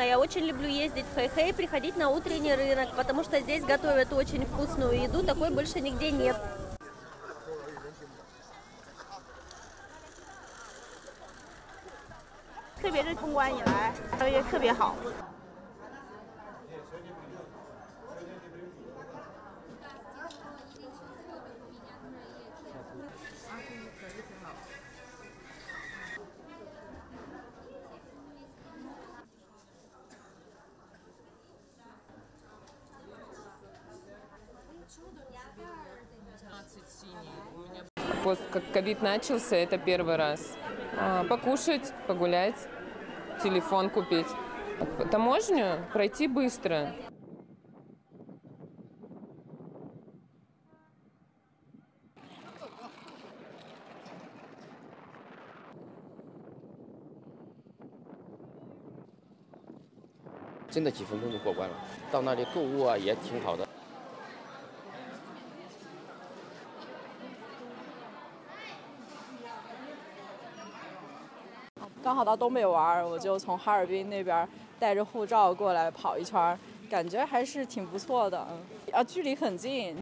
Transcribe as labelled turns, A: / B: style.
A: Я очень люблю ездить в Хэйхэй, приходить на утренний рынок, потому что здесь готовят очень вкусную еду, такой больше нигде нет.
B: 特 别是通关以来，也特别好。
C: Пост, как ковид начался, это первый раз. А, покушать, погулять, телефон купить. Таможню пройти быстро.
D: “真的几分钟就过关了，到那里购物啊也挺好的。
E: 刚好到东北玩，我就从哈尔滨那边带着护照过来跑一圈，感觉还是挺不错的。嗯，啊，距离很近。